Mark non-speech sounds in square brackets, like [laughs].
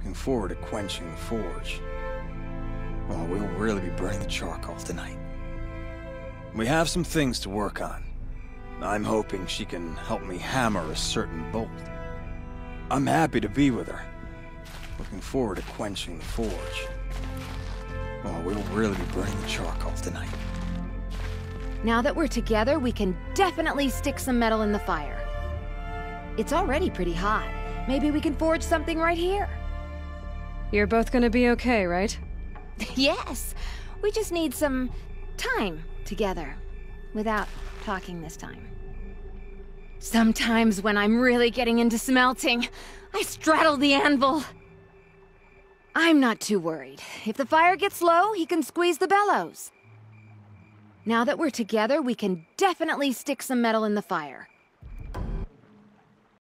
Looking forward to quenching the forge. Oh, we'll really be burning the charcoal tonight. We have some things to work on. I'm hoping she can help me hammer a certain bolt. I'm happy to be with her. Looking forward to quenching the forge. Oh, we'll really be burning the charcoal tonight. Now that we're together, we can definitely stick some metal in the fire. It's already pretty hot. Maybe we can forge something right here. You're both gonna be okay, right? [laughs] yes! We just need some time together. Without talking this time. Sometimes when I'm really getting into smelting, I straddle the anvil. I'm not too worried. If the fire gets low, he can squeeze the bellows. Now that we're together, we can definitely stick some metal in the fire.